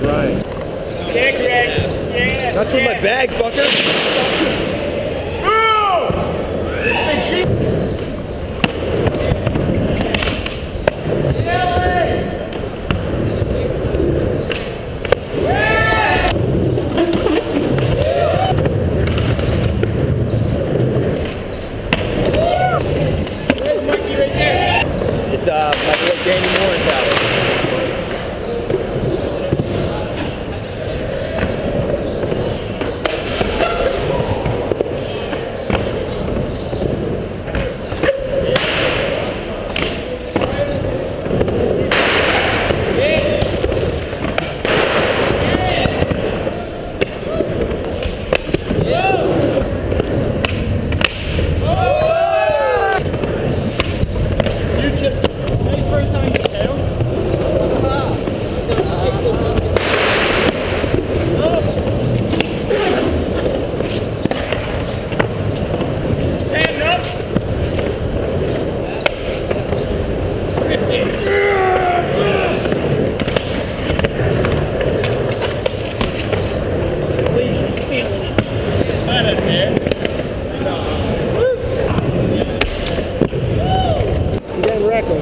Right. Yeah, Greg. Yeah. That's yeah. for my bag, fucker. It's uh, my boy Danny Moore's out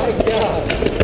my God.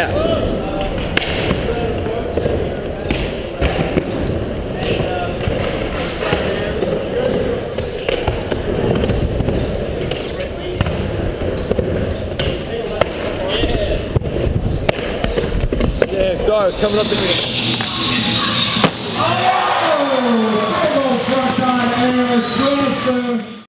Yeah. Yeah, sorry, it's coming up to me.